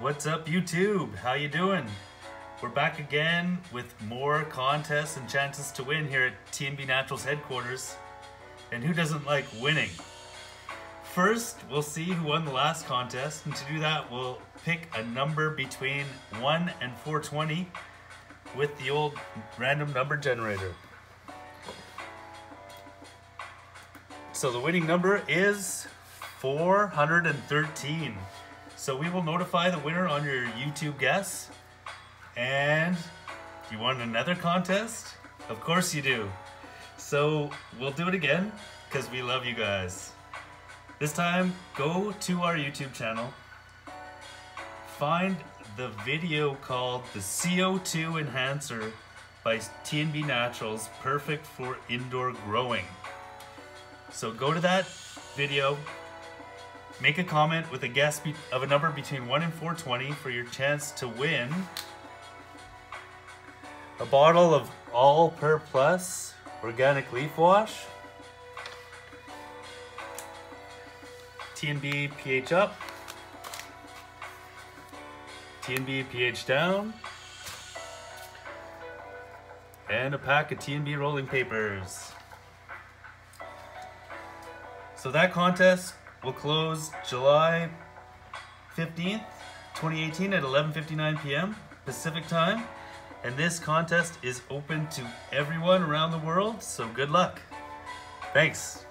What's up YouTube? How you doing? We're back again with more contests and chances to win here at TNB Naturals headquarters. And who doesn't like winning? First, we'll see who won the last contest, and to do that, we'll pick a number between 1 and 420 with the old random number generator. So the winning number is 413. So we will notify the winner on your YouTube guess. And you want another contest? Of course you do. So we'll do it again because we love you guys. This time, go to our YouTube channel, find the video called the CO2 Enhancer by TNB Naturals, perfect for indoor growing. So go to that video, make a comment with a guess of a number between 1 and 420 for your chance to win a bottle of All Per Plus organic leaf wash, TNB pH up, TNB pH down, and a pack of TNB rolling papers. So that contest will close July 15th, 2018 at 11.59 p.m. Pacific time. And this contest is open to everyone around the world, so good luck. Thanks.